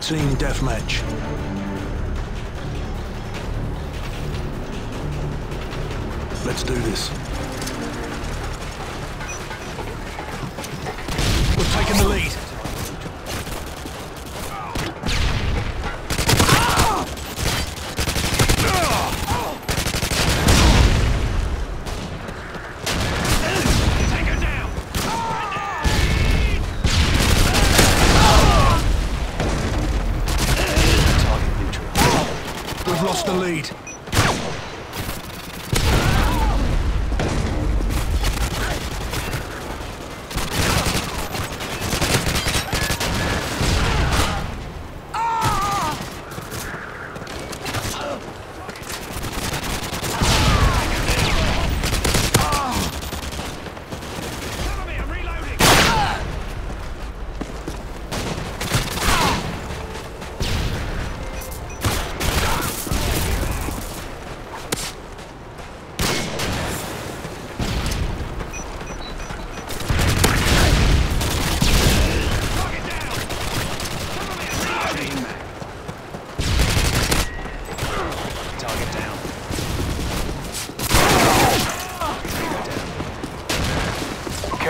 Team deathmatch. Let's do this. We're taking the lead. We've lost the lead. Target down.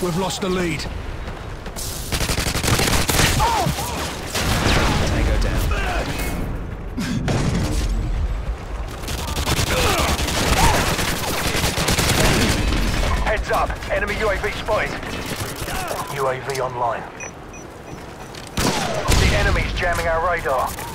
We've lost the lead. Tango down. Heads up. Enemy UAV spotted. UAV online. The enemy's jamming our radar.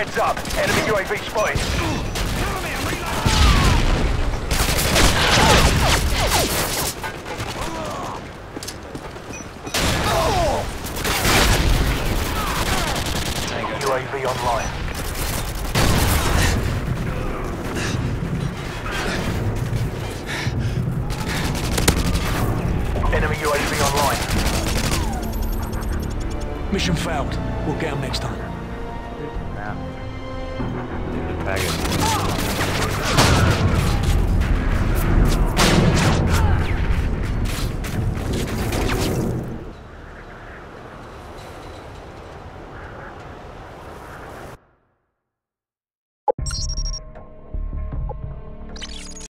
Heads up. Enemy UAV spotted. UAV online. Enemy UAV online. Mission failed. We'll get them next time faggot.